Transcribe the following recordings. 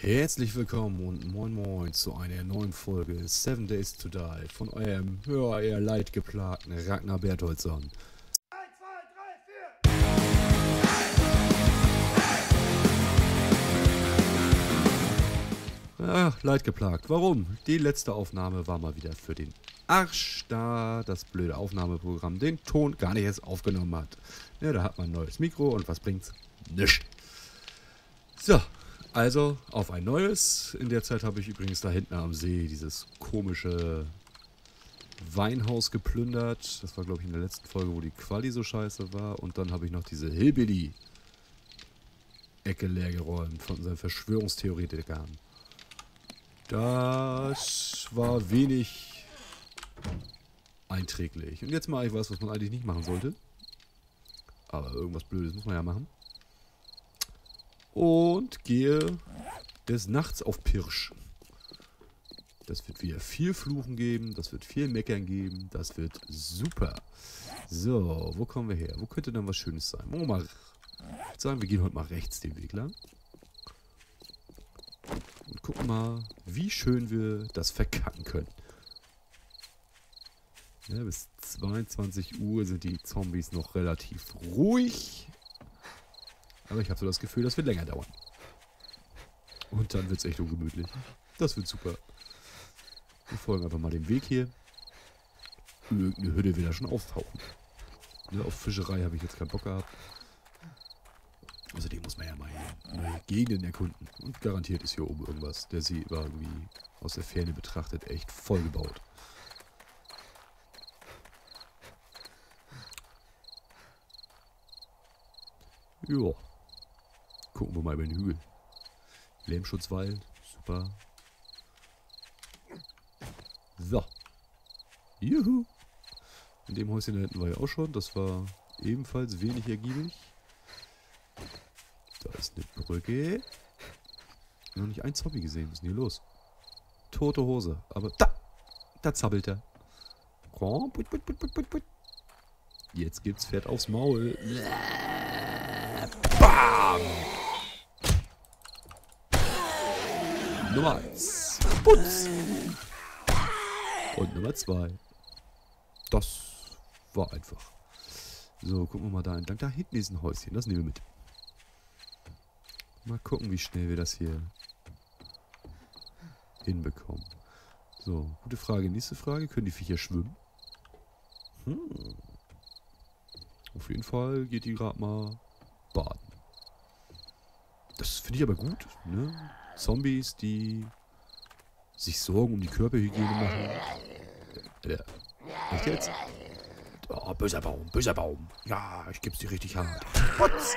Herzlich willkommen und moin moin zu einer neuen Folge Seven Days to Die von eurem, ja, eher leidgeplagten Ragnar Bertholdsson. Ach, leidgeplagt. Warum? Die letzte Aufnahme war mal wieder für den Arsch, da das blöde Aufnahmeprogramm den Ton gar nicht erst aufgenommen hat. Ja, da hat man ein neues Mikro und was bringt's? Nichts. So, also auf ein neues. In der Zeit habe ich übrigens da hinten am See dieses komische Weinhaus geplündert. Das war, glaube ich, in der letzten Folge, wo die Quali so scheiße war. Und dann habe ich noch diese Hillbilly-Ecke leergeräumt von unseren Verschwörungstheoretikern. Das war wenig einträglich. Und jetzt mache ich was, was man eigentlich nicht machen sollte. Aber irgendwas Blödes muss man ja machen. Und gehe des Nachts auf Pirsch. Das wird wieder viel Fluchen geben, das wird viel Meckern geben, das wird super. So, wo kommen wir her? Wo könnte denn was Schönes sein? Wollen wir mal sagen, wir gehen heute mal rechts den Weg lang. Und gucken mal, wie schön wir das verkacken können. Ja, bis 22 Uhr sind die Zombies noch relativ ruhig. Aber ich habe so das Gefühl, das wird länger dauern. Und dann wird es echt ungemütlich. Das wird super. Wir folgen einfach mal dem Weg hier. Irgendeine Hütte will da schon auftauchen. Ne, auf Fischerei habe ich jetzt keinen Bock gehabt. Außerdem muss man ja mal neue Gegenden erkunden. Und garantiert ist hier oben irgendwas. Der See war irgendwie aus der Ferne betrachtet echt vollgebaut. Ja. Gucken wir mal über den Hügel. Lärmschutzwald. Super. So. Juhu. In dem Häuschen da hinten war ja auch schon. Das war ebenfalls wenig ergiebig. Da ist eine Brücke. Noch nicht ein Zombie gesehen. Was ist denn hier los? Tote Hose. Aber da! Da zappelt er. Jetzt gibt's Pferd aufs Maul. Bam! Nummer 1. Putz. Und Nummer 2. Das war einfach. So, gucken wir mal da entlang. Da hinten ist ein Häuschen. Das nehmen wir mit. Mal gucken, wie schnell wir das hier hinbekommen. So, gute Frage. Nächste Frage. Können die Viecher schwimmen? Hm. Auf jeden Fall geht die gerade mal baden. Das finde ich aber gut. Ne? Zombies, die sich Sorgen um die Körperhygiene machen. Ja. Echt jetzt? Oh, böser Baum, böser Baum. Ja, ich geb's dir richtig hart. Putz.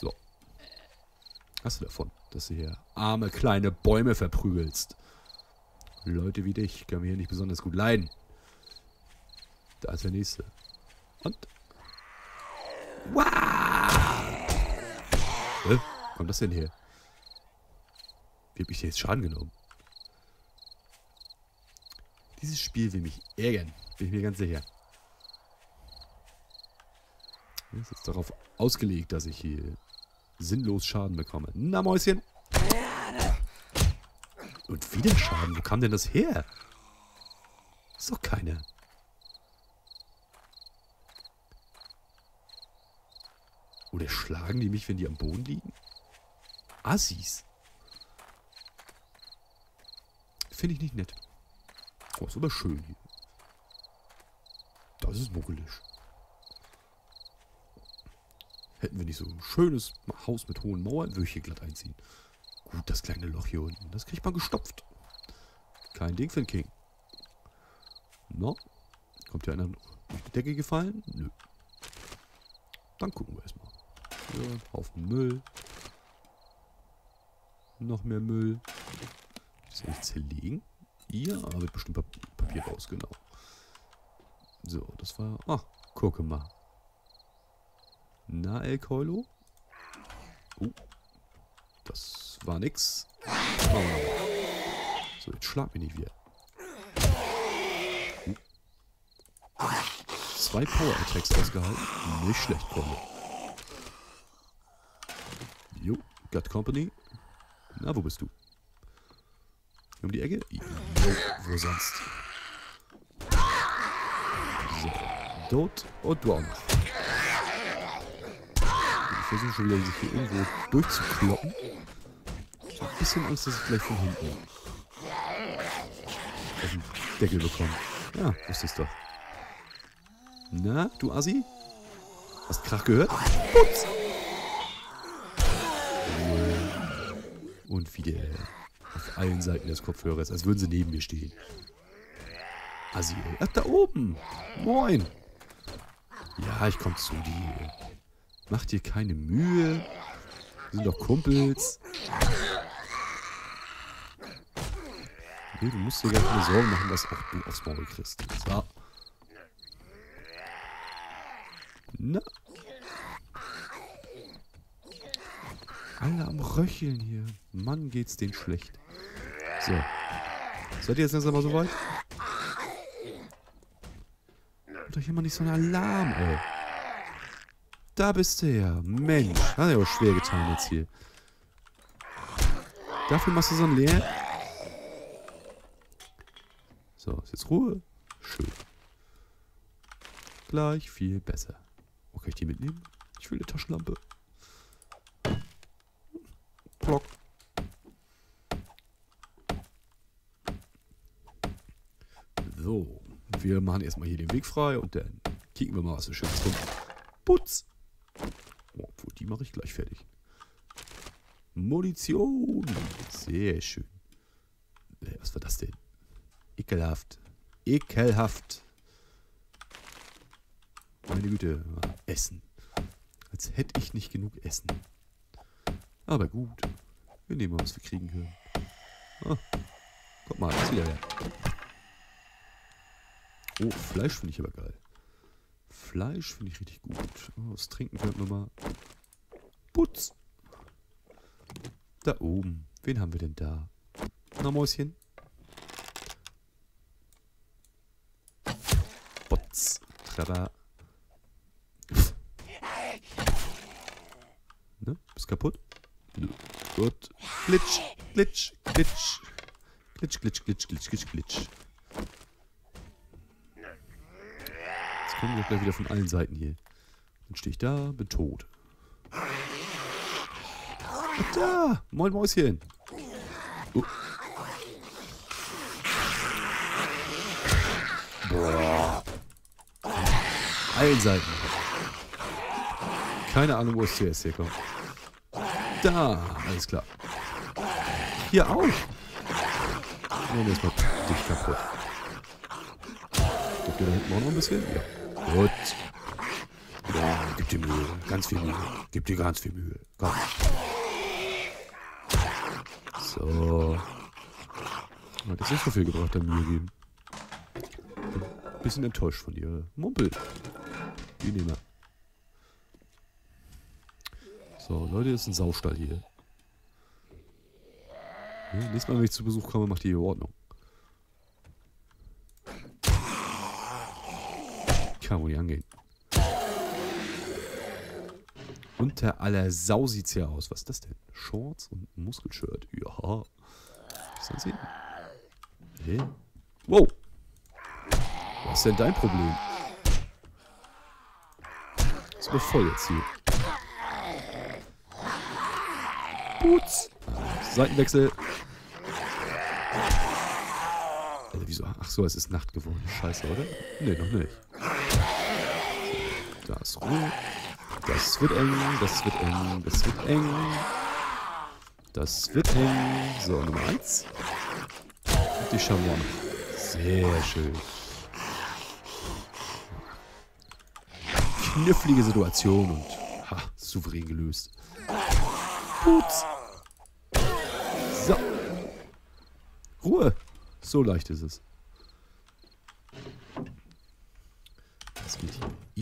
So. Hast du davon, dass du hier arme kleine Bäume verprügelst? Leute wie dich können wir hier nicht besonders gut leiden. Da ist der nächste. Und? Wow! Kommt das denn her? Wie habe ich dir jetzt Schaden genommen? Dieses Spiel will mich ärgern. Bin ich mir ganz sicher. Das ist darauf ausgelegt, dass ich hier sinnlos Schaden bekomme. Na, Mäuschen. Und wieder Schaden. Wo kam denn das her? Ist doch keine. Oder schlagen die mich, wenn die am Boden liegen? Assis. Finde ich nicht nett. Oh, ist aber schön hier. Das ist muckelig. Hätten wir nicht so ein schönes Haus mit hohen Mauern, würde ich hier glatt einziehen. Gut, das kleine Loch hier unten. Das kriegt man gestopft. Kein Ding für den King. No? Kommt hier einer durch die Decke gefallen? Nö. Dann gucken wir erstmal. Ja, Haufen Müll. Noch mehr Müll. Soll ich zerlegen? Ja, wird bestimmt Papier raus, genau. So, das war... Ah, gucke mal. Na, El Coilo? Oh. Das war nix. Oh. So, jetzt schlag mich nicht wieder. Oh. Zwei Power Attacks ausgehalten. Nicht schlecht, Freunde. Jo. Got Company. Na, wo bist du? Um die Ecke? Jo, wo sonst? So. Dort und du auch noch. Ich versuche schon wieder, sich hier irgendwo durchzukloppen. Ich habe ein bisschen Angst, dass ich gleich von hinten auf den Deckel bekomme. Ja, wusste es doch. Na, du Assi? Hast Krach gehört? Putz! Und wieder auf allen Seiten des Kopfhörers, als würden sie neben mir stehen. Assi, ey. Ach, da oben. Moin. Ja, ich komm zu dir. Mach dir keine Mühe. Wir sind doch Kumpels. Nee, du musst dir gar keine Sorgen machen, dass auch du aufs Maul kriegst. So. Na. Alle am Röcheln hier. Mann, geht's denen schlecht. So. Seid ihr jetzt erst einmal soweit? Macht euch immer nicht so einen Alarm, ey. Da bist du ja. Mensch. Hat ja auch schwer getan jetzt hier. Dafür machst du so ein Leer. So, ist jetzt Ruhe. Schön. Gleich viel besser. Wo kann ich die mitnehmen? Ich will eine Taschenlampe. Block. So. Wir machen erstmal hier den Weg frei und dann kicken wir mal, was so schönes kommt. Putz. Oh, obwohl, die mache ich gleich fertig. Munition. Sehr schön. Äh, was war das denn? Ekelhaft. Ekelhaft. Meine Güte. Essen. Als hätte ich nicht genug Essen. Aber gut. Wir nehmen mal, was wir kriegen können. Ah. Guck mal, ist wieder her. Oh, Fleisch finde ich aber geil. Fleisch finde ich richtig gut. Oh, das Trinken könnten wir mal. Putz. Da oben. Wen haben wir denn da? Na, Mäuschen. Botz. Trapper. Ne? Bist kaputt? Nö. Gut. Glitsch, glitsch, glitsch. Glitsch, glitsch, glitsch, glitsch, glitsch, glitsch. Kommen wir gleich wieder von allen Seiten hier. Dann stehe ich da, bin tot. Und da! Moin Mäuschen! Oh. Boah. Allen Seiten. Keine Ahnung, wo es zuerst herkommt. Da, alles klar. Hier auch. Und jetzt mal dich kaputt. Gibt ihr da hinten auch noch ein bisschen? Ja. Gut. Ja, gib dir Mühe. Ganz viel Mühe. Gib dir ganz viel Mühe. Komm. So. Hat jetzt nicht so viel gebraucht, der Mühe geben. Bin bisschen enttäuscht von dir. Mumpel. Die nehmen wir. So, Leute, ist ein Saustall hier. Ja, nächstes Mal, wenn ich zu Besuch komme, macht die hier Ordnung. Kann wohl nicht angehen. Unter aller Sau sieht's hier aus. Was ist das denn? Shorts und Muskelshirt. Ja. Was soll sehen? Hä? Wow. Was ist denn dein Problem? ist mir voll jetzt hier. Putz. Seitenwechsel. Alter, wieso? Ach so, es ist Nacht geworden. Scheiße, oder? Nee, noch nicht. Da ist Ruhe. Das wird eng, das wird eng, das wird eng. Das wird eng. So, Nummer 1. Und die noch. Sehr schön. Knifflige Situation und ha, souverän gelöst. Putz. So. Ruhe. So leicht ist es.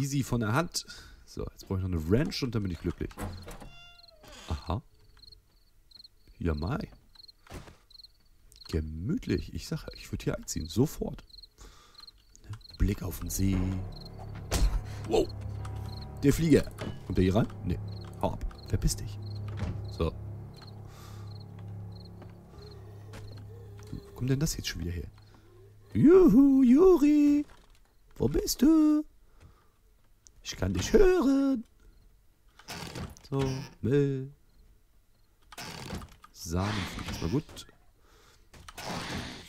Easy von der Hand. So, jetzt brauche ich noch eine Wrench und dann bin ich glücklich. Aha. Ja, mai. Gemütlich. Ich sage, ich würde hier einziehen. Sofort. Ne? Blick auf den See. Wow. Der Flieger. Kommt der hier rein? Nee. Hau ab. Verpiss dich. So. Wo kommt denn das jetzt schon wieder her? Juhu, Juri. Wo bist du? Ich kann dich hören. So, Müll. Samen, ist mal gut.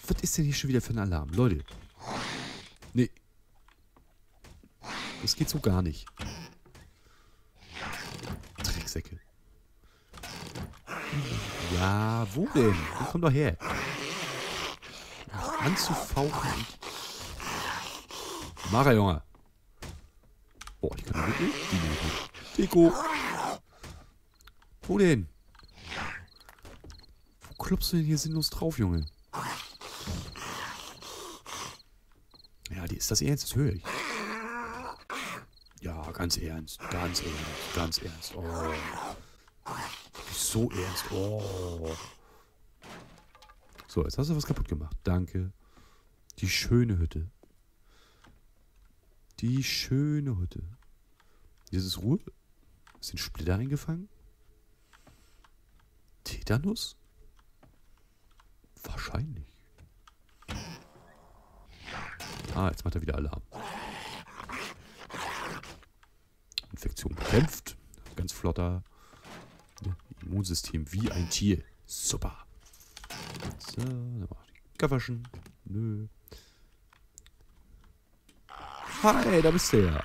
Was ist denn hier schon wieder für ein Alarm? Leute. Nee. Das geht so gar nicht. Drecksäcke. Ja, wo denn? Komm doch her. Anzufauchen. Mach er, Junge. Boah, ich kann wirklich. Die Deko. Wo denn? Wo klopfst du denn hier sinnlos drauf, Junge? Ja, die ist das ernst, das höre ich. Ja, ganz ernst, ganz ernst, ganz ernst. Oh. So ernst. Oh. So, jetzt hast du was kaputt gemacht. Danke. Die schöne Hütte. Die schöne Hütte. Hier ist Ruhe. Sind Splitter eingefangen? Tetanus? Wahrscheinlich. Ah, jetzt macht er wieder Alarm. Infektion bekämpft. Ganz flotter. Immunsystem wie ein Tier. Super. So, dann mach die Köfferchen. Nö. Hi, da bist du ja.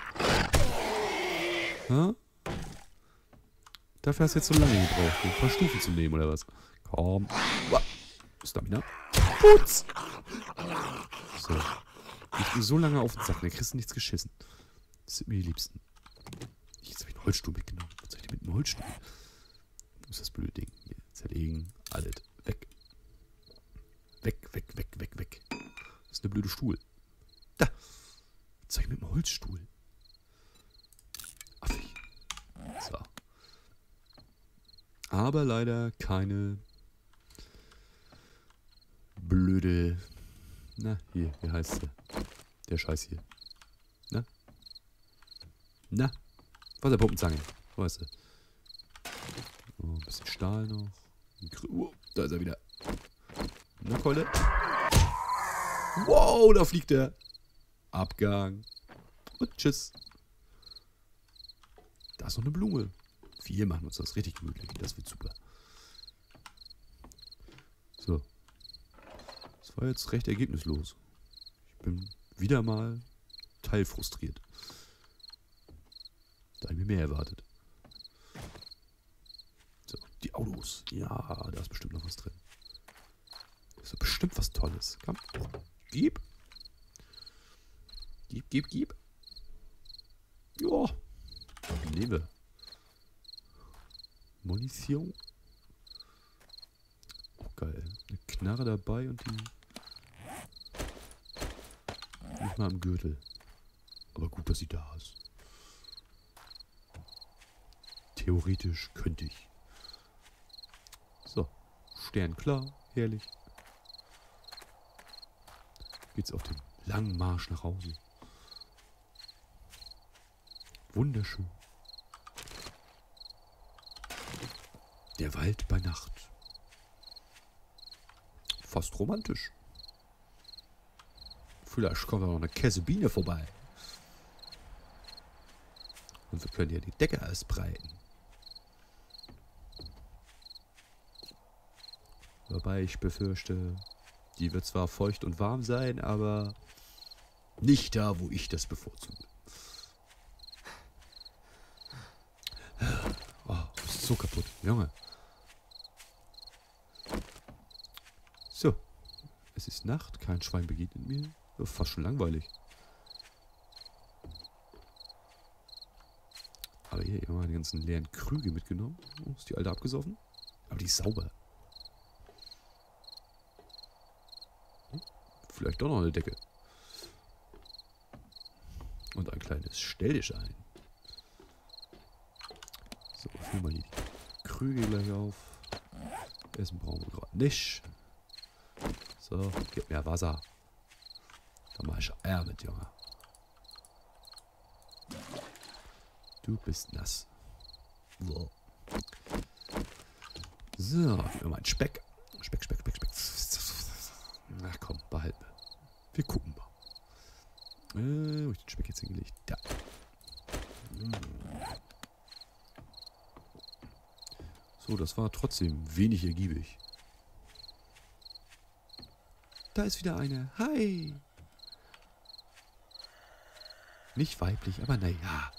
Hä? Dafür hast du jetzt so lange gebraucht, um ein paar Stufen zu nehmen, oder was? Komm. Stamina. Putz! So. Ich bin so lange auf den Sack, da kriegst du nichts geschissen. Das sind mir die Liebsten. Jetzt habe ich einen Holzstuhl mitgenommen. Was soll ich denn mit einem Holzstuhl? Wo ist das blöde Ding? Hier, zerlegen. Alles. Weg. Weg, weg, weg, weg, weg. Das ist eine blöde Stuhl. Da. Was soll ich mit einem Holzstuhl? Affig. So. Aber leider keine blöde. Na, hier, wie heißt sie? Der Scheiß hier. Na? Na? Wasserpumpenzange. Wo ist sie? Oh, ein bisschen Stahl noch. Oh, da ist er wieder. Na, Keule. Wow, da fliegt er. Abgang. Und tschüss. Da ist noch eine Blume. Wir machen uns das richtig gemütlich. Das wird super. So. Das war jetzt recht ergebnislos. Ich bin wieder mal teilfrustriert. Da ich mir mehr erwartet. So, die Autos. Ja, da ist bestimmt noch was drin. Das ist bestimmt was Tolles. Komm. Gib. Gib, gib, gib. Ja. Lebe. Munition. Oh, geil. Eine Knarre dabei und die... Nicht mal am Gürtel. Aber gut, dass sie da ist. Theoretisch könnte ich. So. Stern klar. Herrlich. Geht's auf den langen Marsch nach Hause. Wunderschön. Der Wald bei Nacht. Fast romantisch. Vielleicht kommt da noch eine Käsebiene vorbei. Und wir können hier die Decke ausbreiten. Wobei ich befürchte, die wird zwar feucht und warm sein, aber nicht da, wo ich das bevorzuge. Oh, du bist so kaputt. Junge. So. Es ist Nacht, kein Schwein begegnet mir. Fast schon langweilig. Aber hier immer die ganzen leeren Krüge mitgenommen. Oh, ist die alte abgesoffen? Aber die ist sauber. Hm? Vielleicht doch noch eine Decke. Und ein kleines Stell dich ein. So, wir hier die Krüge gleich auf. Essen brauchen wir gerade nicht. So, gib mir Wasser. Da mach ich Eier mit, Junge. Du bist nass. So. So, gib mir mal Speck. Äh, wo ich den Speck jetzt hingelegt? Da. War trotzdem wenig ergiebig. Da ist wieder eine. Hi. Nicht weiblich, aber naja.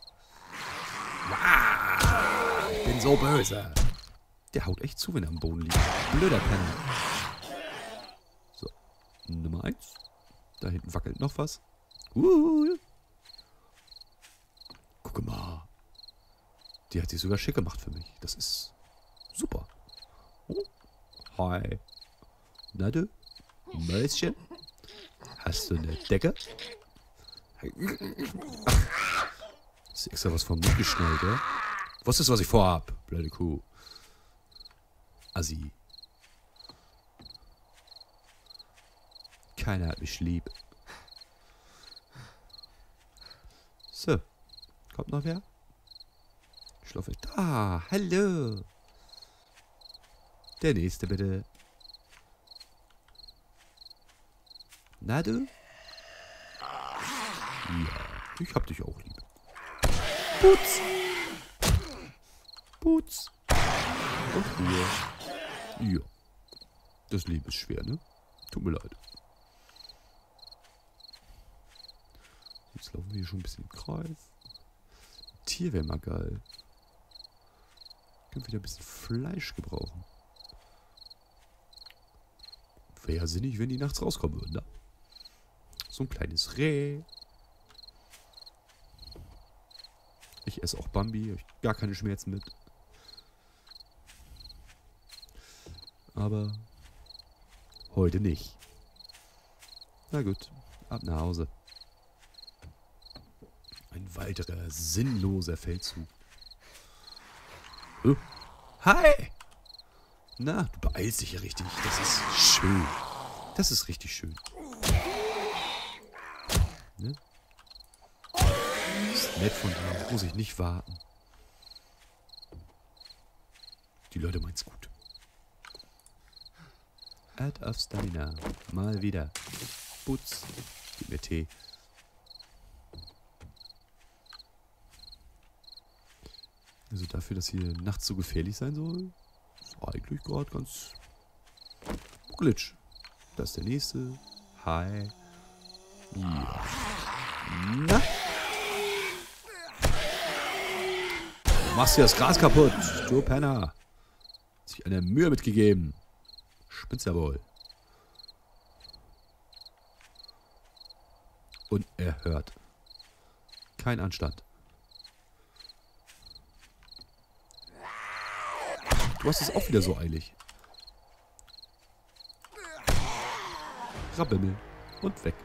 Ich bin so böse. Der haut echt zu, wenn er am Boden liegt. Blöder Penner. So, Nummer eins. Da hinten wackelt noch was. Uh. Guck mal. Die hat sich sogar schick gemacht für mich. Das ist super. Oh. Hi. Na du? Mäuschen? Hast du eine Decke? Ach, ist extra was vom Mund geschnallt, ja? Was ist, was ich vorhab? Blöde Kuh. Assi. Keiner hat mich lieb. So. Kommt noch wer? Schlafe. Da, hallo. Der nächste bitte. Na du? Ja, ich hab dich auch lieb. Putz. Putz. Und Ruhe. Ja. Das Leben ist schwer, ne? Tut mir leid. Jetzt laufen wir hier schon ein bisschen im Kreis. Tier wäre mal geil. Können wieder ein bisschen Fleisch gebrauchen. Wäre ja sinnig, wenn die nachts rauskommen würden, ne? So ein kleines Reh. Ich esse auch Bambi. Hab ich gar keine Schmerzen mit. Aber heute nicht. Na gut, ab nach Hause. Ein weiterer sinnloser Feldzug. Oh. Hi! Na, du beeilst dich ja richtig. Das ist schön. Das ist richtig schön. Ne? Ist nett von dir. Muss ich nicht warten. Die Leute meinen's gut. Add of Stamina. Mal wieder. Putz. Gib mir Tee. Also dafür, dass hier nachts so gefährlich sein soll, eigentlich gerade ganz glitch. Das ist der nächste. Hi. Ja. Na? Machst dir das Gras kaputt, du Penner. Hat sich eine Mühe mitgegeben. Ja wohl. Und er hört. Kein Anstand. Du hast es auch wieder so eilig. Rabimmel. Und weg.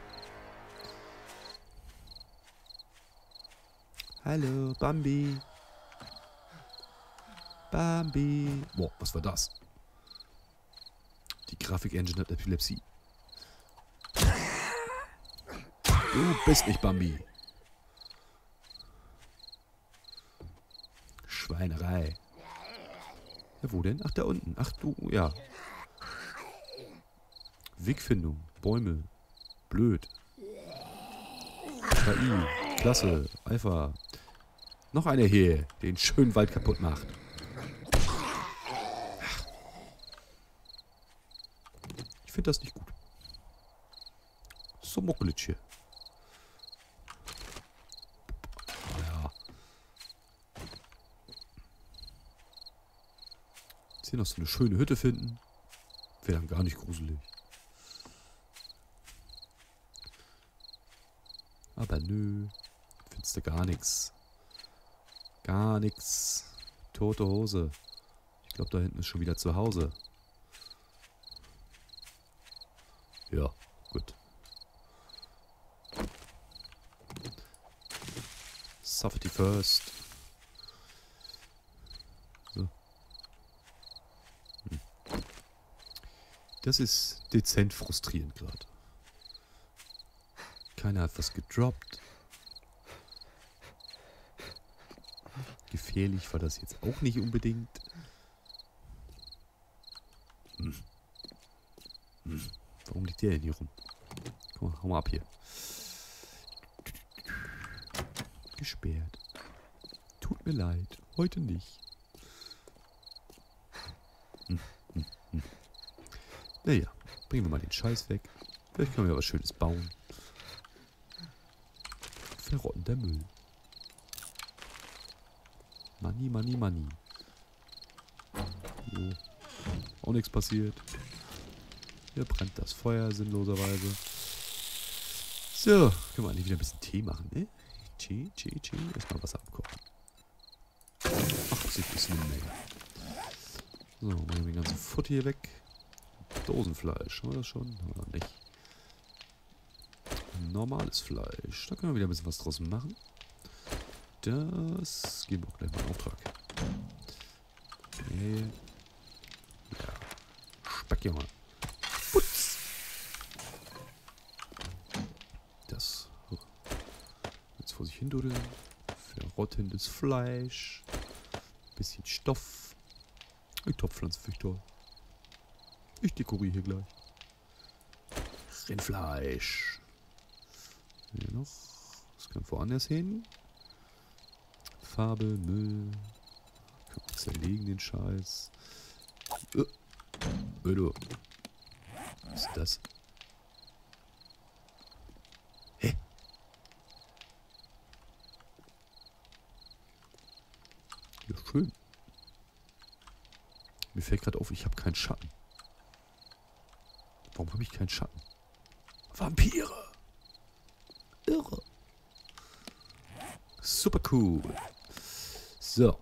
Hallo, Bambi. Bambi. Boah, was war das? Die Grafik-Engine hat Epilepsie. Du bist nicht Bambi. Schweinerei. Ja, wo denn? Ach, da unten. Ach du, ja. Wegfindung. Bäume. Blöd. KI. Klasse. Alpha. Noch einer hier, den schönen Wald kaputt macht. Ich finde das nicht gut. So muckelig hier. Hier noch so eine schöne Hütte finden. Wäre dann gar nicht gruselig. Aber nö. Findest du gar nichts. Gar nichts. Tote Hose. Ich glaube, da hinten ist schon wieder zu Hause. Ja, gut. Safety first. So. Hm. Das ist dezent frustrierend gerade. Keiner hat was gedroppt. Gefährlich war das jetzt auch nicht unbedingt. Hm. Hm. Warum liegt der denn hier rum? Komm mal, hau mal ab hier. gesperrt. Tut mir leid, heute nicht. Hm. Naja, bringen wir mal den Scheiß weg. Vielleicht können wir was Schönes bauen. Verrottender Müll. Money, money, money. So. Auch nichts passiert. Hier brennt das Feuer sinnloserweise. So, können wir eigentlich wieder ein bisschen Tee machen, ne? Tee, Tee, Tee. Erstmal Wasser abkochen. Ach, sich ist eine Menge. So, machen wir den ganzen Futter hier weg. Dosenfleisch, haben wir das schon? Haben wir nicht. Normales Fleisch. Da können wir wieder ein bisschen was draus machen. Das geben wir auch gleich mal in Auftrag. Okay. Ja. Speck, Junge. Putz. Das. Jetzt vor sich hinduddeln. Verrottendes Fleisch. Bisschen Stoff. Ich Topfpflanze finde ich dekoriere hier gleich. Rindfleisch. Hier noch. Das kann woanders hin. Farbe, Müll. Können wir zerlegen den Scheiß. Äh. Ödo. Was ist das? Hä? Ja, schön. Mir fällt gerade auf, ich habe keinen Schatten. Warum habe ich keinen Schatten? Vampire! Irre. Super cool. So.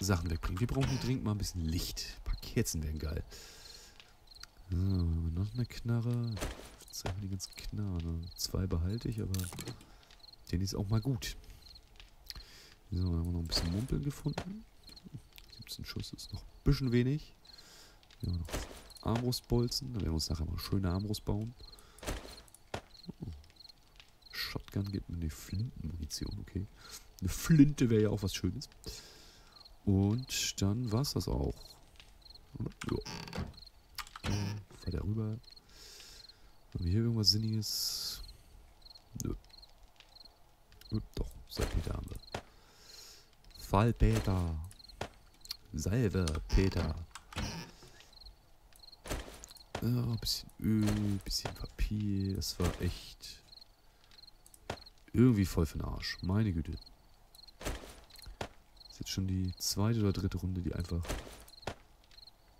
Sachen wegbringen. Wir brauchen dringend mal ein bisschen Licht. Ein paar Kerzen wären geil. So, noch eine Knarre. Zeigen die ganzen Knarren. Zwei behalte ich, aber den ist auch mal gut. So, haben wir noch ein bisschen Mumpeln gefunden. 17 Schuss ist noch ein bisschen wenig. Wir noch Armbrustbolzen. Dann werden wir uns nachher mal schöne Armbrust bauen. Oh. Shotgun gibt mir eine Flintenmunition, okay. Eine Flinte wäre ja auch was Schönes. Und dann war es das auch. Ja. Da rüber. Haben wir hier irgendwas Sinniges? Nö. Nö doch, Salpeter haben wir. Fallpeter. Salve, Peter. Ja, bisschen Öl, bisschen Papier. Das war echt irgendwie voll für den Arsch. Meine Güte. Das ist jetzt schon die zweite oder dritte Runde, die einfach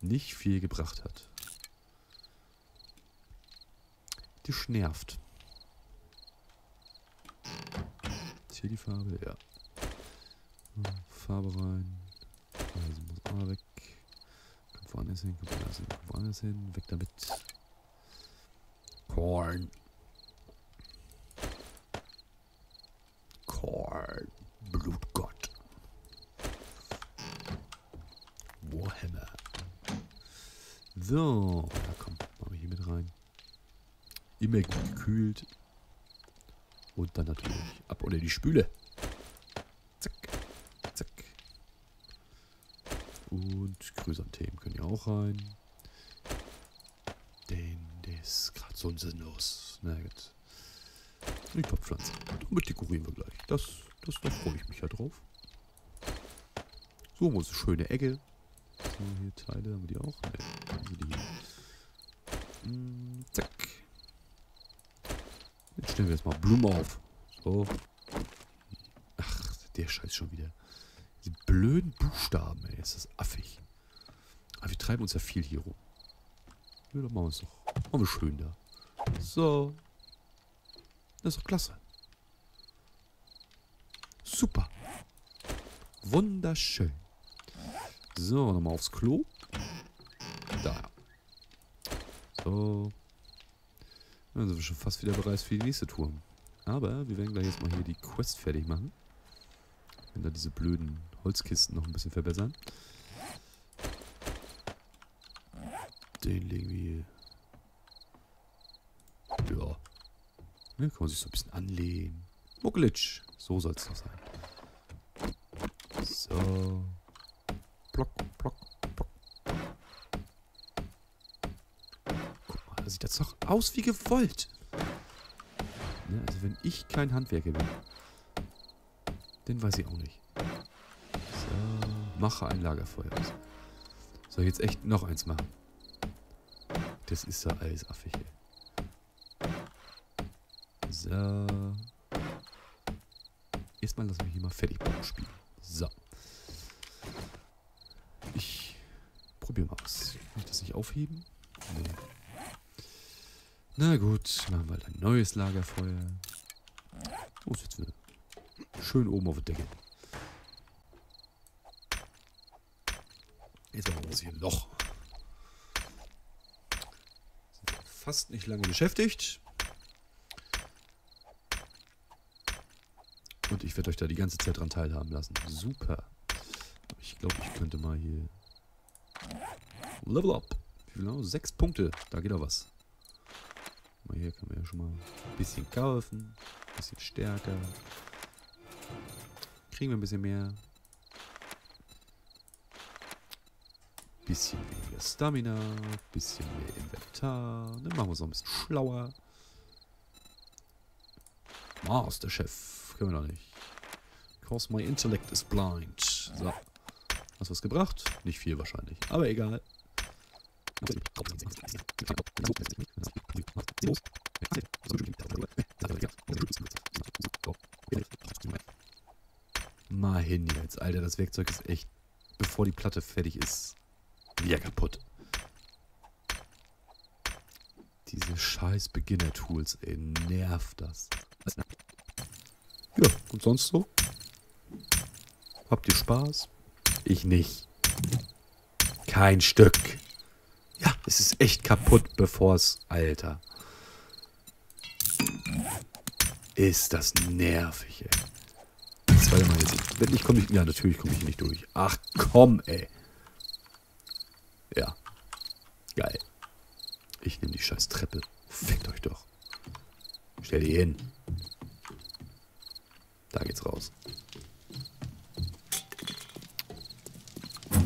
nicht viel gebracht hat. Die nervt. Ist hier die Farbe? Ja. Farbe rein. Also muss auch weg. Woanders hin, woanders hin, woanders hin. Weg damit. Korn. Korn. Blutgott. Warhammer. So. Ja, komm. Machen wir hier mit rein. Immer gekühlt. Und dann natürlich ab unter die Spüle. Zack. Zack. Und Chrysanthemen können ja auch rein. Denn der ist gerade so sinnlos. Na gut. Die Topfpflanze. Damit dekorieren wir gleich. Das, das, da freue ich mich ja drauf. So, muss eine schöne Ecke. So, hier Teile haben wir die auch. Ne, haben wir die. Mm, zack. Jetzt stellen wir jetzt mal Blumen auf. So. Ach, der Scheiß schon wieder. Die blöden Buchstaben, ey. Ist das affig. Aber wir treiben uns ja viel hier rum. Ja, dann machen wir es doch. Machen wir schön da. So. Das ist doch klasse. Super. Wunderschön. So, nochmal aufs Klo. Da. So. Dann sind wir schon fast wieder bereit für die nächste Tour. Aber wir werden gleich jetzt mal hier die Quest fertig machen. Wenn da diese blöden Holzkisten noch ein bisschen verbessern. Den legen wir hier. Ja. Ne, kann man sich so ein bisschen anlehnen. Muckelitsch. So soll es doch sein. So. Plock, plock, plock. Guck mal, da sieht das doch aus wie gewollt. Ne, also wenn ich kein Handwerker bin, Den weiß ich auch nicht. So, mache ein Lagerfeuer aus. Soll ich jetzt echt noch eins machen? Das ist so alles affig. So. Erstmal lassen wir hier mal fertig spielen. So. Ich probiere mal aus. Kann ich das nicht aufheben? Nee. Na gut, machen wir ein neues Lagerfeuer. Oh, ist jetzt wieder schön oben auf der Decke. Jetzt machen wir uns hier ein Loch. Sind fast nicht lange beschäftigt. Und ich werde euch da die ganze Zeit dran teilhaben lassen. Super. Ich glaube, ich könnte mal hier... Level up. Wie viel genau? Sechs Punkte. Da geht doch was. Mal hier können wir ja schon mal ein bisschen kaufen. Ein bisschen stärker. Kriegen wir ein bisschen mehr. Bisschen weniger Stamina. Bisschen mehr Inventar. Dann machen wir es noch ein bisschen schlauer. Master Chef. Können wir noch nicht. Cause my intellect is blind. So. Hast du was gebracht? Nicht viel wahrscheinlich. Aber egal. Mal hin jetzt, Alter. Das Werkzeug ist echt, bevor die Platte fertig ist, wieder kaputt. Diese scheiß Beginner-Tools, ey, nervt das. Ja, und sonst so? Habt ihr Spaß? Ich nicht. Kein Stück. Ja, es ist echt kaputt, bevor es... Alter. Ist das nervig, ey. Zweite jetzt. Wenn ich komme ich... Ja, natürlich komme ich hier nicht durch. Ach, komm, ey. Ja. Geil. Ich nehme die scheiß Treppe. Fickt euch doch. Stell die hin. Da geht's raus.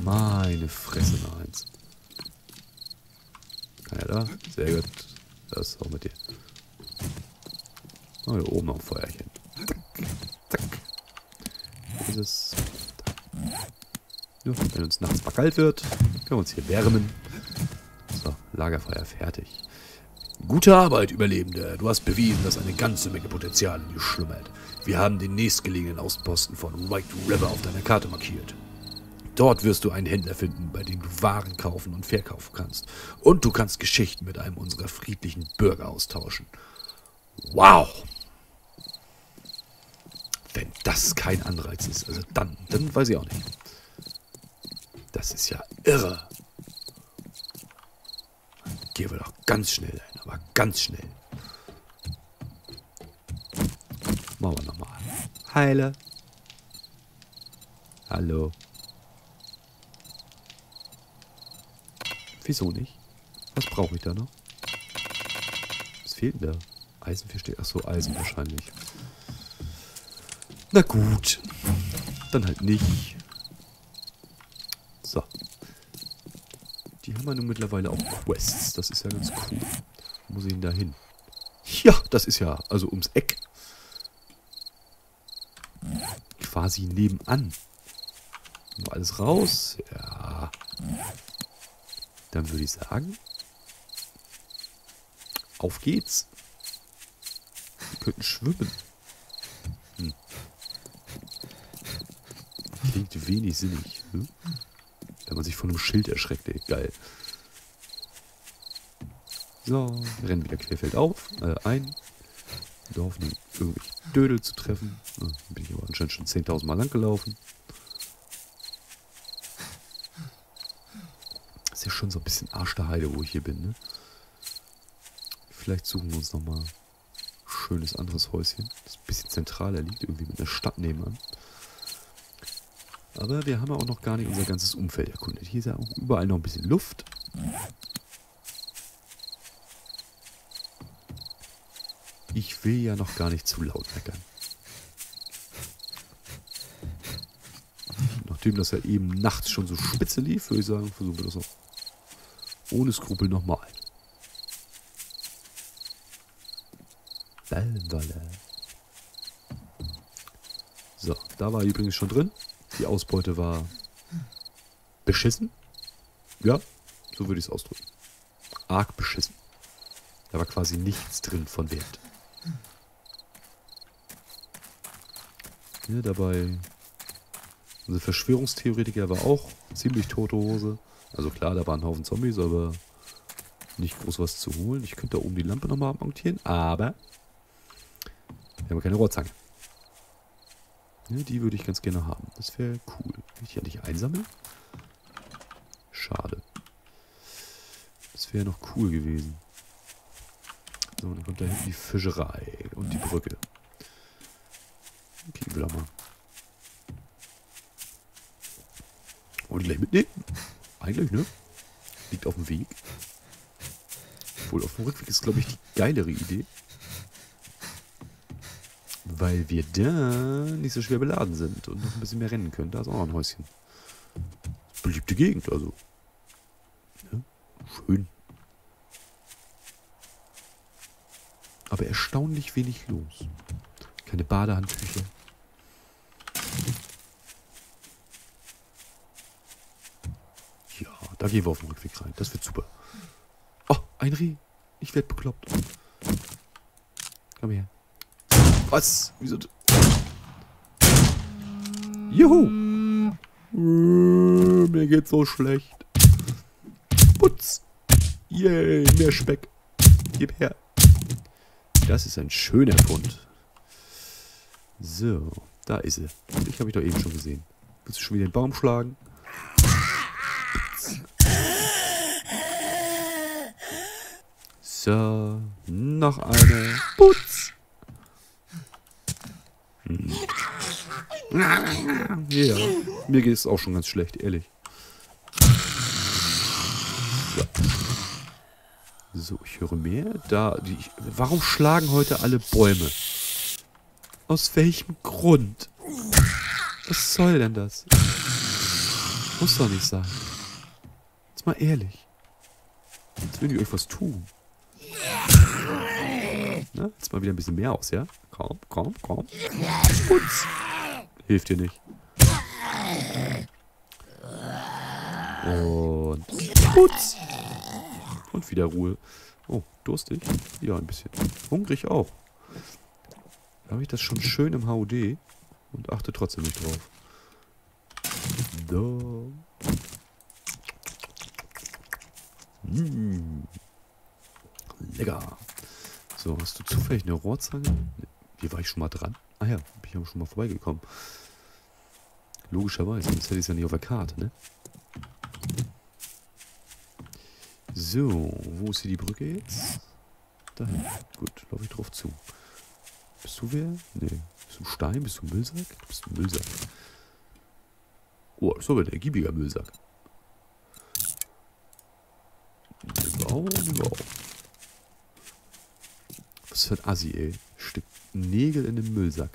Meine Fresse noch eins. Ja, da. Sehr gut. Das auch mit dir. Oh, hier oben noch ein Feuerchen. Zack. Zack. Wo ist es? Ja, wenn uns nachts mal kalt wird, können wir uns hier wärmen. Lagerfeuer fertig. Gute Arbeit, Überlebende. Du hast bewiesen, dass eine ganze Menge Potenzial in dir schlummert. Wir haben den nächstgelegenen Außenposten von White River auf deiner Karte markiert. Dort wirst du einen Händler finden, bei dem du Waren kaufen und verkaufen kannst. Und du kannst Geschichten mit einem unserer friedlichen Bürger austauschen. Wow! Wenn das kein Anreiz ist, also dann, dann weiß ich auch nicht. Das ist ja irre. Gehen wir doch ganz schnell ein, aber ganz schnell. Machen wir nochmal. Heile. Hallo. Wieso nicht? Was brauche ich da noch? Was fehlt denn da? Eisenversteck. Achso, Eisen wahrscheinlich. Na gut. Dann halt nicht. So. Die haben ja nun mittlerweile auch Quests. Das ist ja ganz cool. Wo muss ich denn da hin? Ja, das ist ja also ums Eck. Quasi nebenan. Nur alles raus. Ja. Dann würde ich sagen, auf geht's. Wir könnten schwimmen. Hm. Klingt wenig sinnig. Hm? Wenn man sich von einem Schild erschreckt, ey. Geil. So, wir rennen wieder querfeld auf, äh, ein. In der Hoffnung, irgendwie Dödel zu treffen. Ja, bin ich aber anscheinend schon 10.000 Mal lang gelaufen. Ist ja schon so ein bisschen Arsch der Heide, wo ich hier bin, ne? Vielleicht suchen wir uns nochmal ein schönes anderes Häuschen. Das ein bisschen zentraler liegt, irgendwie mit einer Stadt nebenan. Aber wir haben ja auch noch gar nicht unser ganzes Umfeld erkundet. Hier ist ja auch überall noch ein bisschen Luft. Ich will ja noch gar nicht zu laut meckern. Nachdem das ja eben nachts schon so spitze lief, würde ich sagen, versuchen wir das auch ohne Skrupel nochmal. Ballenwolle. So, da war übrigens schon drin. Die Ausbeute war beschissen. Ja, so würde ich es ausdrücken. Arg beschissen. Da war quasi nichts drin von Wert. Hier dabei. Unser Verschwörungstheoretiker war auch ziemlich tote Hose. Also klar, da waren ein Haufen Zombies, aber nicht groß was zu holen. Ich könnte da oben die Lampe nochmal abmontieren, aber wir haben keine Rohrzange. Ja, die würde ich ganz gerne haben. Das wäre cool. Kann ich die nicht einsammeln? Schade. Das wäre noch cool gewesen. So, dann kommt da hinten die Fischerei und die Brücke. Okay, wieder mal. Und gleich mitnehmen? Eigentlich, ne? Liegt auf dem Weg. Obwohl, auf dem Rückweg ist, glaube ich, die geilere Idee. Weil wir da nicht so schwer beladen sind und noch ein bisschen mehr rennen können. Da ist auch noch ein Häuschen. Beliebte Gegend, also. Ja, schön. Aber erstaunlich wenig los. Keine Badehandtücher. Ja, da gehen wir auf den Rückweg rein. Das wird super. Oh, ein Reh. Ich werde bekloppt. Komm her. Was? Wieso? Juhu! Äh, Mir geht's so schlecht. Putz! Yay, mehr Speck. Gib her. Das ist ein schöner Fund. So, da ist sie. Ich habe ich doch eben schon gesehen. Willst du schon wieder den Baum schlagen? So, noch eine. Putz! Ja, mir geht es auch schon ganz schlecht, ehrlich. So. So, ich höre mehr. Da, die, warum schlagen heute alle Bäume? Aus welchem Grund? Was soll denn das? Muss doch nicht sein. Jetzt mal ehrlich. Jetzt will ich euch was tun. Na, jetzt mal wieder ein bisschen mehr aus, ja? Komm, komm, komm. Putz. Hilft dir nicht. Und putz. Und wieder Ruhe. Oh, durstig? Ja, ein bisschen. Hungrig auch. Da habe ich das schon schön im HUD und achte trotzdem nicht drauf. So. Mmh. Lecker. So, hast du zufällig eine Rohrzange? Hier war ich schon mal dran. Ah ja, bin ich aber schon mal vorbeigekommen. Logischerweise, sonst hätte ich es ja nicht auf der Karte, ne? So, wo ist hier die Brücke jetzt? Dahin. Gut, laufe ich drauf zu. Bist du wer? Nee. Bist du ein Stein? Bist du ein Müllsack? Du bist ein Müllsack. Oh, das ist aber ein ergiebiger Müllsack. Nehmen wir auf, nehmen wir für ein Assi, ey. Steckt Nägel in den Müllsack.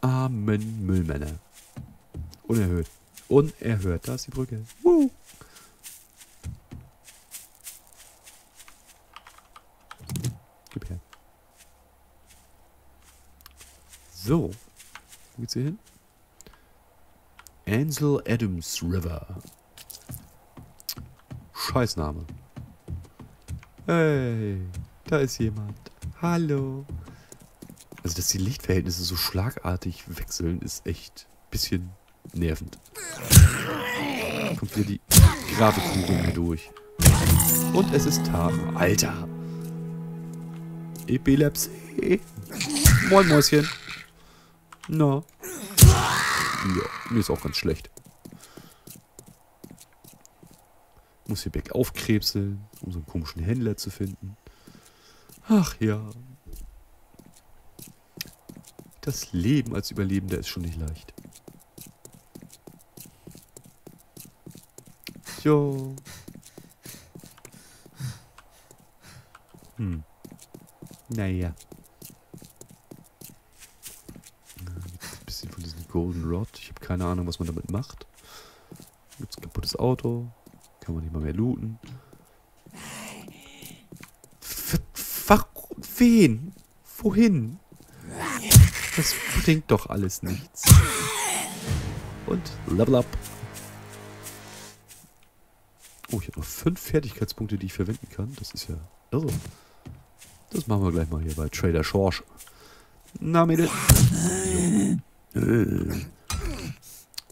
Armen Müllmänner. Unerhört. Unerhört. Da ist die Brücke. Woo. Gib her. So. Wo geht's hier hin? Ansel Adams River. Scheißname. Hey, da ist jemand. Hallo. Also, dass die Lichtverhältnisse so schlagartig wechseln, ist echt ein bisschen nervend. Kommt wieder die hier durch. Und es ist Tag. Alter. Epilepsie. Moin Mäuschen. Na. Ja, mir ist auch ganz schlecht. Muss hier bergauf krebseln, um so einen komischen Händler zu finden. Ach ja. Das Leben als Überlebender ist schon nicht leicht. Jo. Hm. Naja. Ein bisschen von diesem Golden Rod. Ich habe keine Ahnung, was man damit macht. Gibt's kaputtes Auto. Kann man nicht mal mehr looten. F Warum? Wen? Wohin? Das bringt doch alles nichts. Und level up. Oh, ich habe noch fünf Fertigkeitspunkte, die ich verwenden kann. Das ist ja irre. Das machen wir gleich mal hier bei Trader Schorsch. Na, Mädel.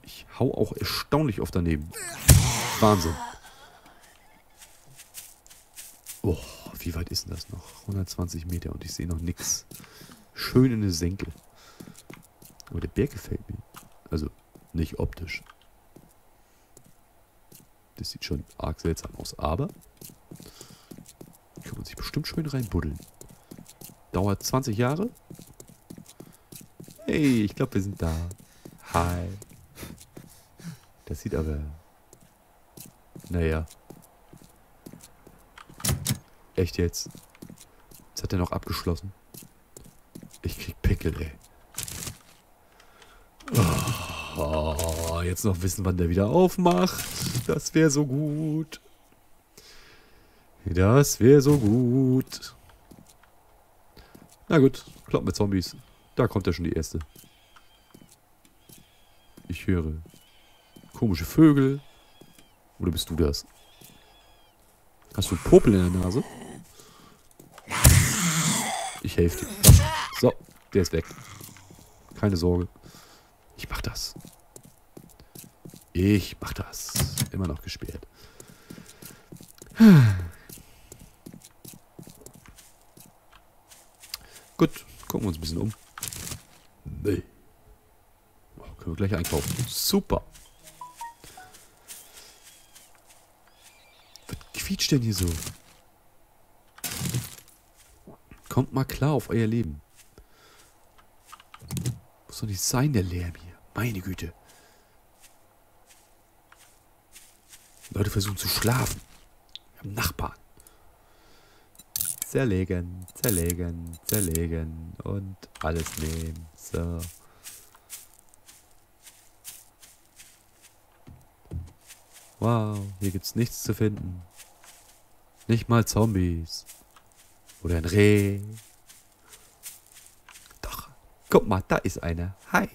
Ich hau auch erstaunlich oft daneben. Wahnsinn. Oh, wie weit ist denn das noch? 120 Meter und ich sehe noch nichts. Schön in der Senke. Aber der Berg gefällt mir. Also, nicht optisch. Das sieht schon arg seltsam aus, aber kann man sich bestimmt schön reinbuddeln. Dauert 20 Jahre. Hey, ich glaube, wir sind da. Hi. Das sieht aber... Naja. Echt jetzt? Jetzt hat er noch abgeschlossen. Ich krieg Pickel, ey. Oh, jetzt noch wissen, wann der wieder aufmacht. Das wäre so gut. Das wäre so gut. Na gut, kloppen wir Zombies. Da kommt ja schon die erste. Ich höre komische Vögel. Oder bist du das? Hast du Popel in der Nase? Ich helfe dir. So, der ist weg. Keine Sorge. Ich mach das. Ich mach das. Immer noch gesperrt. Gut, gucken wir uns ein bisschen um. Müll. Oh, können wir gleich einkaufen. Super. Was quietscht denn hier so? Kommt mal klar auf euer Leben. Muss doch nicht sein, der Lärm hier. Meine Güte. Leute versuchen zu schlafen. Wir haben Nachbarn. Zerlegen, zerlegen, zerlegen und alles nehmen. So. Wow, hier gibt's nichts zu finden. Nicht mal Zombies. Oder ein Reh. Doch, guck mal, da ist einer. Hi.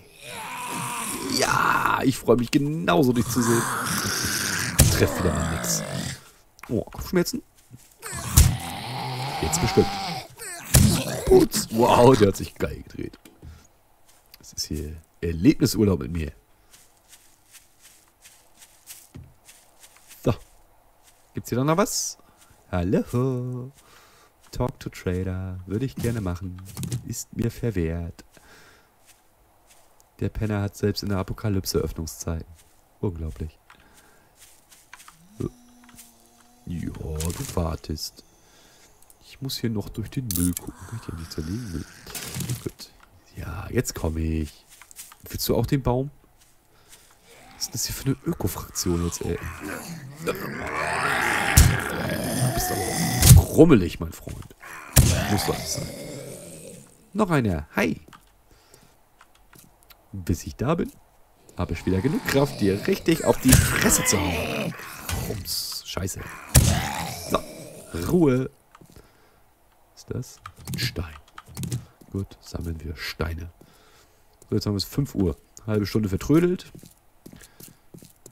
Ja, ich freue mich genauso, dich zu sehen. Ich treffe wieder mal nix. Oh, Kopfschmerzen? Jetzt bestimmt. Putz. Wow, der hat sich geil gedreht. Das ist hier Erlebnisurlaub mit mir. So. Gibt's hier noch was? Hallo. Talk to Trader. Würde ich gerne machen. Ist mir verwehrt. Der Penner hat selbst in der Apokalypse Öffnungszeiten. Unglaublich. Ja, du wartest. Ich muss hier noch durch den Müll gucken. Kann ich ja nicht zerlegen? Müll. Gut. Ja, jetzt komme ich. Willst du auch den Baum? Was ist das hier für eine Öko-Fraktion jetzt, ey? Du bist aber rummelig, mein Freund. Muss nicht sein. Noch einer. Hi. Bis ich da bin, habe ich wieder genug Kraft, dir richtig auf die Fresse zu hauen. Rums. Scheiße. So. Ruhe. Was ist das? Ein Stein. Gut, sammeln wir Steine. So, jetzt haben wir es 5 Uhr. Halbe Stunde vertrödelt.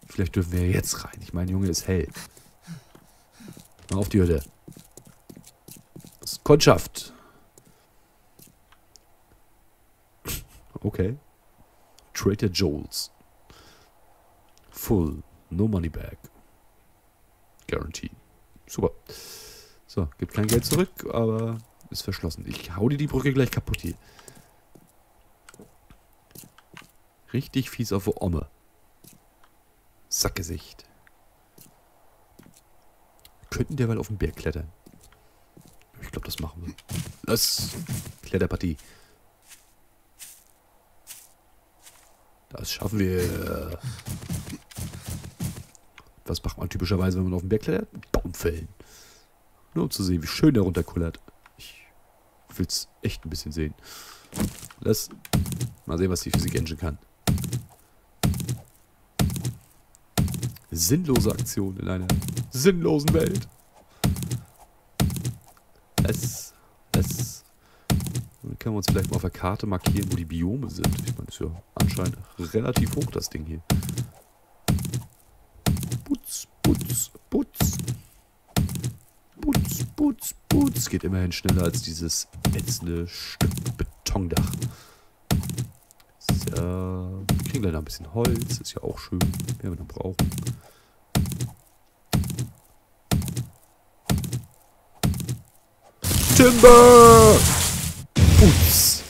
Vielleicht dürfen wir jetzt rein. Ich meine, Junge ist hell. Mal auf die Hütte. Kundschaft. Okay. Trader Joel's. Full. No money back. Guarantee. Super. So, gibt kein Geld zurück, aber ist verschlossen. Ich hau dir die Brücke gleich kaputt hier. Richtig fies auf die Omme. Sackgesicht. Könnten derweil auf den Berg klettern. Ich glaube, das machen wir. Los. Kletterpartie. Das schaffen wir. Was macht man typischerweise, wenn man auf den Berg klettert? Baum fällen. Nur um zu sehen, wie schön der runterkullert. Ich will es echt ein bisschen sehen. Lass mal sehen, was die Physik Engine kann. Sinnlose Aktion in einer sinnlosen Welt. Es, es. können wir uns vielleicht mal auf der Karte markieren, wo die Biome sind. Ich meine, ist ja anscheinend relativ hoch, das Ding hier. Putz, putz, putz. Putz, putz, putz. Geht immerhin schneller als dieses ätzende Stück Betondach. So. Wir kriegen leider ein bisschen Holz. Ist ja auch schön. Werden wir dann brauchen. Timber! Putz.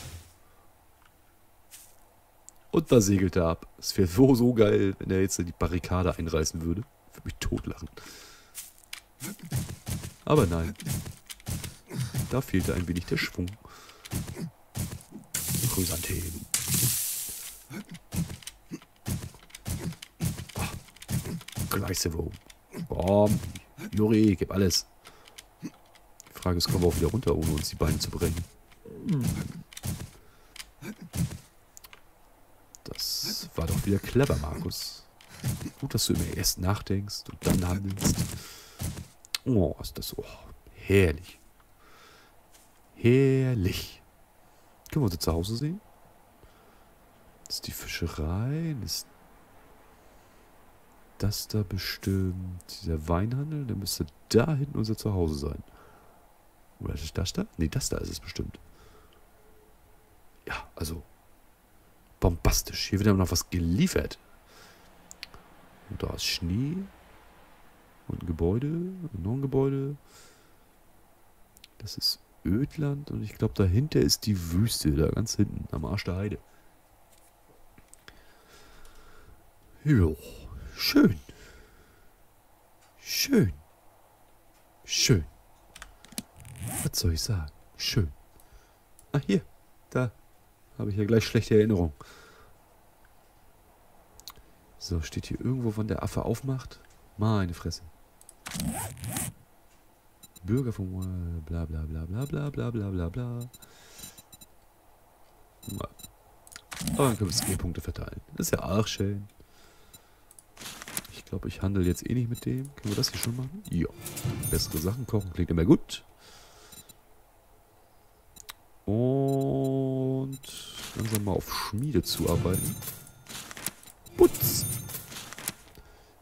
Und da segelt er ab. Es wäre so, so geil, wenn er jetzt die Barrikade einreißen würde. Würde mich totlachen. Aber nein. Da fehlte ein wenig der Schwung. Chrysanthemen. Gleisewo. Bom. Juri, gib alles. Frage ist, kommen wir auch wieder runter, ohne uns die Beine zu brechen. Das war doch wieder clever, Markus. Gut, dass du immer erst nachdenkst und dann handelst. Oh, ist das so herrlich. Herrlich. Können wir uns zu Hause sehen? Ist die Fischerei. Ist das da bestimmt dieser Weinhandel. Der müsste da hinten unser Zuhause sein. Oder ist das da? Nee, das da ist es bestimmt. Ja, also bombastisch. Hier wird aber noch was geliefert. Und da ist Schnee. Und ein Gebäude. Und noch ein Gebäude. Das ist Ödland. Und ich glaube, dahinter ist die Wüste. Da ganz hinten. Am Arsch der Heide. Jo. Schön. Schön. Schön. Was soll ich sagen? Schön. Ah, hier. Da habe ich ja gleich schlechte Erinnerung. So, steht hier irgendwo, wann der Affe aufmacht? Meine Fresse. Bürger von bla bla bla bla bla bla bla bla bla. Aber dann können wir Skillpunkte verteilen. Das ist ja auch schön. Ich glaube, ich handle jetzt eh nicht mit dem. Können wir das hier schon machen? Ja. Bessere Sachen kochen klingt immer gut. Und langsam mal auf Schmiede zuarbeiten. Putz!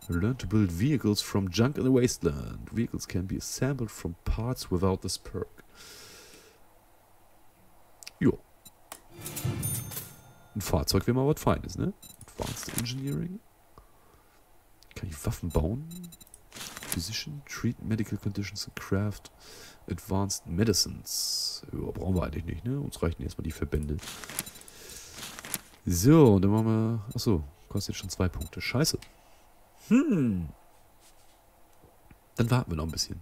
Learn to build vehicles from junk in the wasteland. Vehicles can be assembled from parts without this perk. Jo. Ein Fahrzeug wäre mal was Feines, ne? Advanced Engineering. Kann ich Waffen bauen? Physician, treat medical conditions and craft advanced medicines. Ja, brauchen wir eigentlich nicht, ne? Uns reichen erstmal die Verbände. So, dann machen wir... Achso, kostet jetzt schon zwei Punkte. Scheiße. Hm. Dann warten wir noch ein bisschen.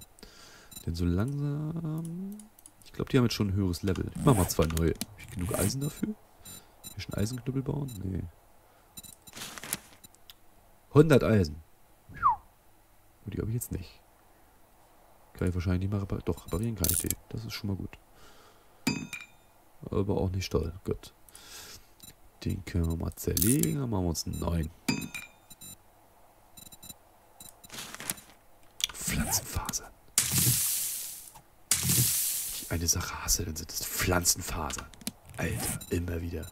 Denn so langsam... Ich glaube, die haben jetzt schon ein höheres Level. Ich mache mal zwei neue. Habe ich genug Eisen dafür? Kann ich schon Eisenknüppel bauen? Nee. 100 Eisen. Die habe ich jetzt nicht. Kann ich wahrscheinlich nicht mehr reparieren. Doch, reparieren kann ich die. Das ist schon mal gut. Aber auch nicht toll. Gut. Den können wir mal zerlegen. Dann machen wir uns einen neuen. Pflanzenfasern. Die eine Sache hasse, dann sind das Pflanzenfasern. Alter, immer wieder.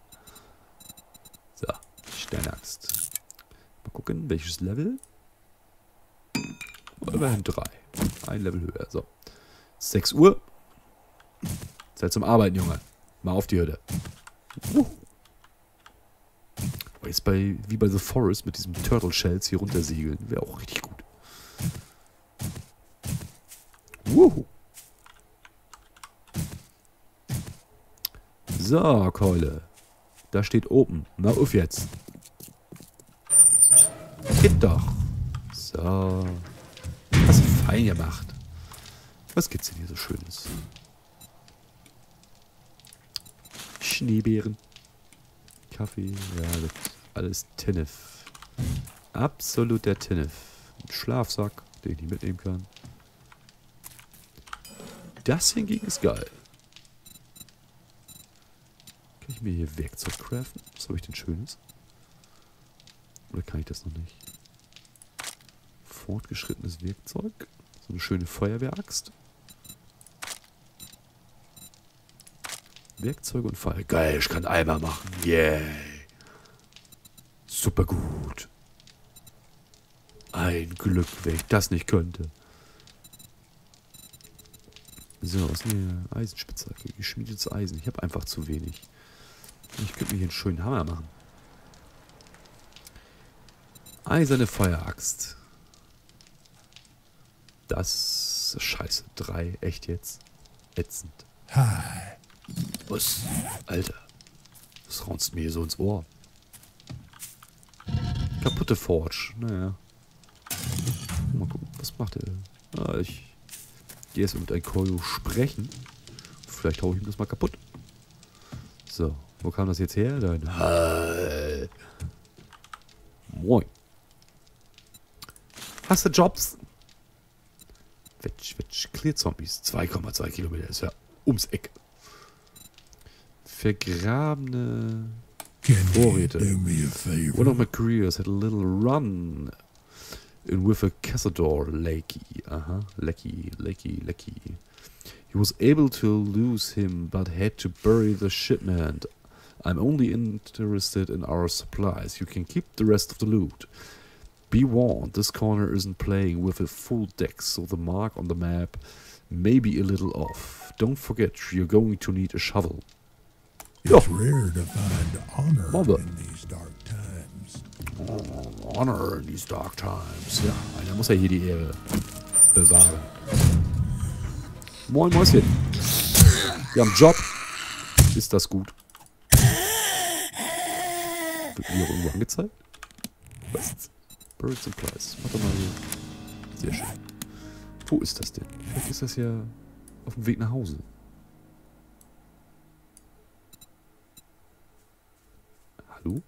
So, Sternaxt. Mal gucken, welches Level. Immerhin drei. Ein Level höher. So. 6 Uhr. Zeit zum Arbeiten, Junge. Mal auf die Hütte. Uh. Jetzt bei, wie bei The Forest mit diesem Turtle Shells hier runtersegeln. Wäre auch richtig gut. Wuhu. So, Keule. Da steht Open. Na, auf jetzt. Geht doch. So. Hast du fein gemacht. Was gibt's denn hier so Schönes? Schneebeeren. Kaffee. Ja, das alles Tinnef. Absoluter Tinnef. Schlafsack, den ich mitnehmen kann. Das hingegen ist geil. Kann ich mir hier Werkzeug craften? Was habe ich denn Schönes? Oder kann ich das noch nicht? Fortgeschrittenes Werkzeug. So eine schöne Feuerwehraxt. Werkzeuge und Pfeil. Geil, ich kann Eimer machen. Yay. Super gut. Ein Glück, wenn ich das nicht könnte. So, was denn hier? Eisenspitzhacke, geschmiedetes Eisen. Ich habe einfach zu wenig. Ich könnte mir hier einen schönen Hammer machen. Eiserne Feueraxt. Das ist scheiße. Drei, echt jetzt? Ätzend. Was? Alter. Was raunst mir hier so ins Ohr? Kaputte Forge. Naja. Mal gucken, was macht er? Ah, ich gehe erst mit einem Koyo sprechen. Vielleicht haue ich ihm das mal kaputt. So, wo kam das jetzt her? Dein Hi. Moin. Hast du Jobs? Wetsch, wetsch, Clear Zombies. 2,2 Kilometer ist ja ums Eck. Vergrabene Vorräte. One of my careers had a little run in with a Cazador Lakey. Uh-huh. Lecky, Lecky, Lecky. He was able to lose him, but had to bury the shipment. I'm only interested in our supplies. You can keep the rest of the loot. Be warned, this corner isn't playing with a full deck, so the mark on the map may be a little off. Don't forget, you're going to need a shovel. It's rare to find honor Mother. in these dark times. Honor in these dark times. Ja, einer muss ja hier die uh, Ehre bewahren. Moin Mäuschen. Wir haben Job. Ist das gut? Wird mir irgendwo angezeigt? Was? And Supplies. Warte mal hier. Sehr schön. Wo ist das denn? Vielleicht ist das ja auf dem Weg nach Hause. Hallo?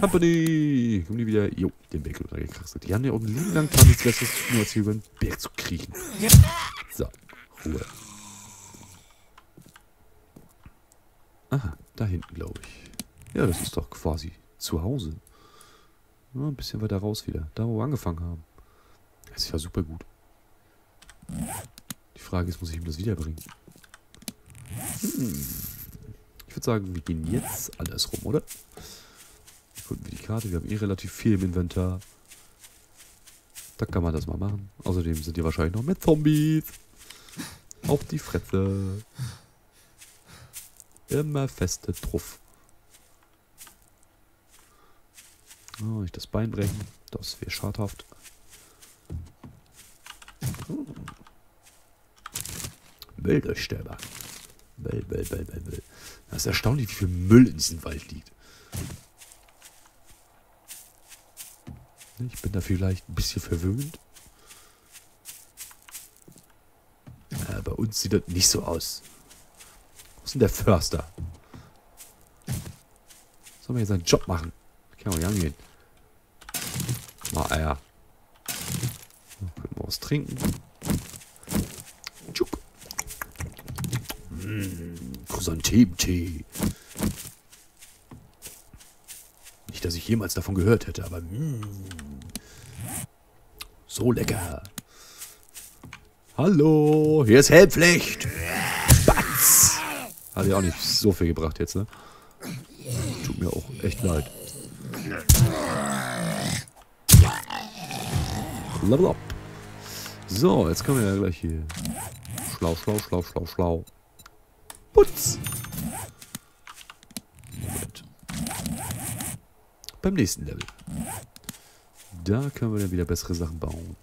Company! Kommen die wieder. Jo, den Berg runtergekrasselt. Die haben ja auch einen Leben lang gar nichts Besseres zu tun, als hier über den Berg zu kriechen. So, Ruhe. Aha, da hinten, glaube ich. Ja, das ist doch quasi zu Hause. Ja, ein bisschen weiter raus wieder. Da, wo wir angefangen haben. Das ist ja super gut. Die Frage ist, muss ich ihm das wiederbringen? Hm. Ich würde sagen, wir gehen jetzt andersrum, oder? Gucken wir die Karte. Wir haben eh relativ viel im Inventar. Da kann man das mal machen. Außerdem sind hier wahrscheinlich noch mehr Zombies. Auf die Fresse. Immer feste Truff. Oh, nicht das Bein brechen. Das wäre schadhaft. Hm. Wälderstäber. Well, well, well, well, well. Das ist erstaunlich, wie viel Müll in diesem Wald liegt. Ich bin da vielleicht ein bisschen verwöhnt. Ja, bei uns sieht das nicht so aus. Wo ist denn der Förster? Soll man hier seinen Job machen? Kann auch nicht angehen. Mal Eier. So, können wir was trinken. Tschuk. Mmh, Chrysanthemtee. Nicht, dass ich jemals davon gehört hätte, aber mm, so lecker. Hallo, hier ist Helmpflicht. Batz. Hat ja auch nicht so viel gebracht jetzt, ne? Tut mir auch echt leid. Level up. So, jetzt können wir ja gleich hier. Schlau, schlau, schlau, schlau, schlau. Putz. Moment. Beim nächsten Level. Da können wir dann wieder bessere Sachen bauen.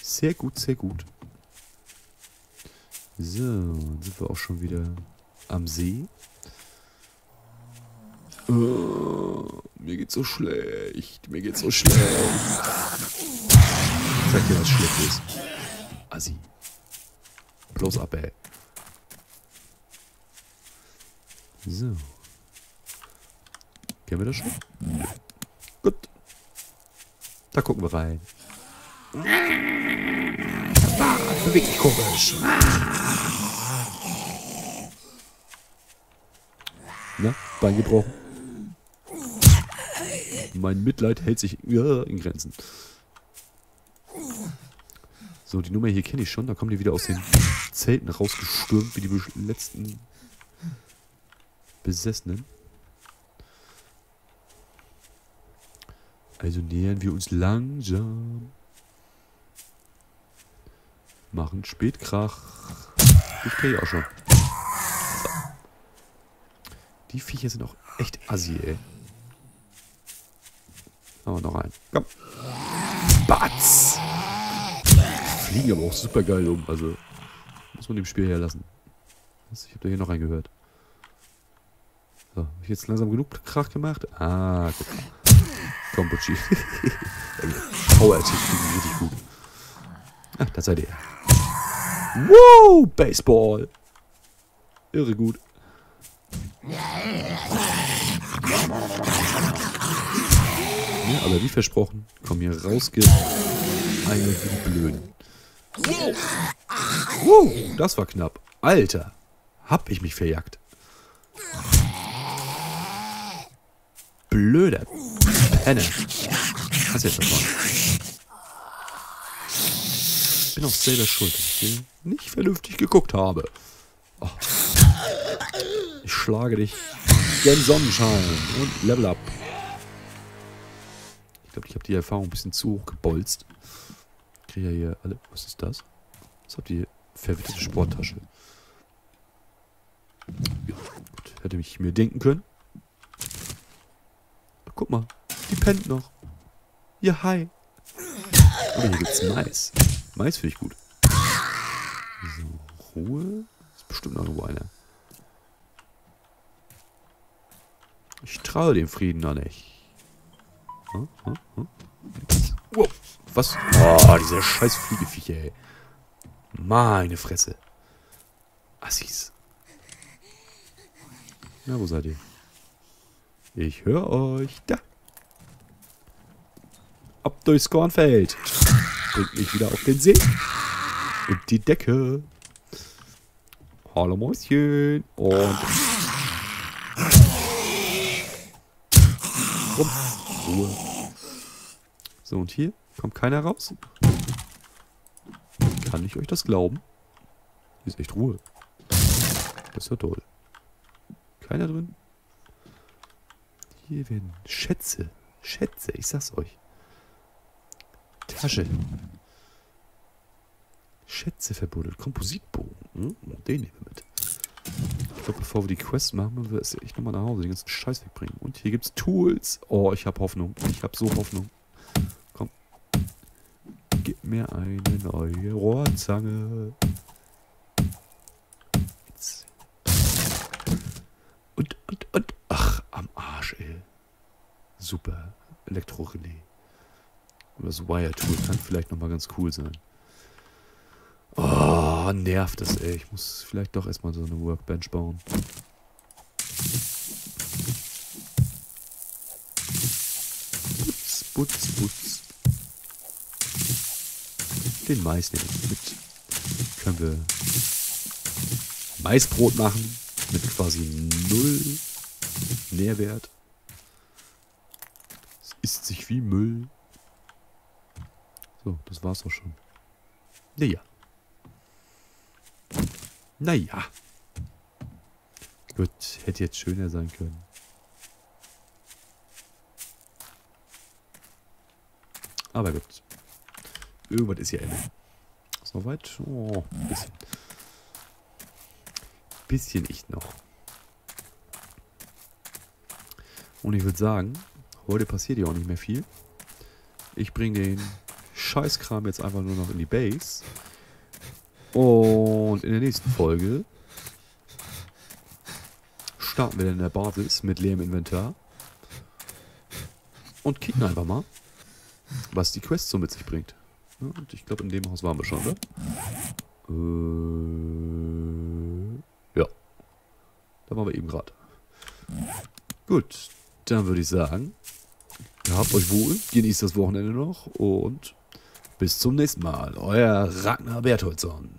Sehr gut, sehr gut. So, dann sind wir auch schon wieder am See. Oh, mir geht's so schlecht. Mir geht's so schlecht. Sag dir, was schlecht ist. Assi. Bloß ab, ey. So. Kennen wir das schon? Gut. Da gucken wir rein. Das bewegt sich komisch. Na, Bein gebrochen. Mein Mitleid hält sich ja, in Grenzen. So, die Nummer hier kenne ich schon. Da kommen die wieder aus den Zelten rausgestürmt, wie die letzten Besessenen. Also nähern wir uns langsam. Machen Spätkrach. Ich kenne ich auch schon. Die Viecher sind auch echt assi, ey. Aber noch ein. Komm. Batz! Fliegen aber auch super geil um. Also, muss man dem Spiel herlassen. Ich habe da hier noch einen gehört. So, hab ich jetzt langsam genug Krach gemacht? Ah, guck mal. Komm, Butchi. Power-Attack fliegen richtig gut. Ach, das seid ihr. Wow, Baseball. Irre gut. Ja, aber wie versprochen, kommen hier rausge... Eine wie Blöden. Wow, das war knapp. Alter, hab ich mich verjagt. Blöder Penner. Was jetzt davon? Ich bin auch selber schuld, dass ich nicht vernünftig geguckt habe. Oh. Ich schlage dich gen Sonnenschein und Level up. Ich glaube, ich habe die Erfahrung ein bisschen zu hoch gebolzt. Ich kriege ja hier alle... Was ist das? Was habt ihr? Verwitterte Sporttasche. Ja, gut. Hätte mich mir denken können. Guck mal, die pennt noch. Ja, hi. Oh, hier gibt's Mais. Mais finde ich gut. So, Ruhe. Ist bestimmt noch irgendwo einer. Ich traue dem Frieden noch nicht. Wow, was? Oh, diese scheiß Fliegeviecher, ey. Meine Fresse. Assis. Na, wo seid ihr? Ich höre euch. Da. Ab durchs Kornfeld. Bringt mich wieder auf den See. Und die Decke. Hallo Mäuschen. Und. Rum. Ruhe. So, und hier kommt keiner raus. Kann ich euch das glauben? Hier ist echt Ruhe. Das ist ja toll. Keiner drin? Hier werden Schätze. Schätze, ich sag's euch. Tasche. Schätze verbuddelt. Kompositbogen. Hm, den nehmen wir mit. Ich glaube, bevor wir die Quest machen, müssen wir es echt nochmal nach Hause den ganzen Scheiß wegbringen. Und hier gibt's Tools. Oh, ich habe Hoffnung. Ich habe so Hoffnung. Komm. Gib mir eine neue Rohrzange. Und, und, und. Ach, am Arsch, ey. Super. Elektrorelais. Oder das Wire-Tool kann vielleicht nochmal ganz cool sein. Nervt das, ey. Ich muss vielleicht doch erstmal so eine Workbench bauen. Putz, putz, putz. Den Mais nehme ich mit. Können wir Maisbrot machen. Mit quasi null Nährwert. Es isst sich wie Müll. So, das war's auch schon. Naja. Naja. Gut, hätte jetzt schöner sein können. Aber gut. Irgendwas ist ja immer. Ist noch weit? Oh, bisschen. Bisschen ich noch. Und ich würde sagen, heute passiert ja auch nicht mehr viel. Ich bringe den Scheißkram jetzt einfach nur noch in die Base. Und in der nächsten Folge starten wir dann in der Basis mit leerem Inventar. Und kicken einfach mal, was die Quest so mit sich bringt. Und ich glaube, in dem Haus waren wir schon, oder? Äh, ja. Da waren wir eben gerade. Gut, dann würde ich sagen, habt euch wohl, genießt das Wochenende noch und bis zum nächsten Mal. Euer Ragnar Bertholdsson.